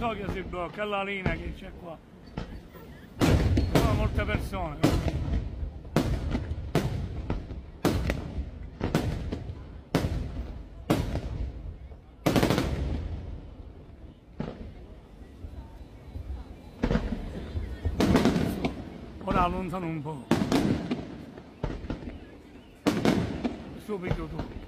so che si blocca, è la linea che c'è qua. Sono molte persone. Ora allontano un po'. Subito tutto.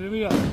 Here.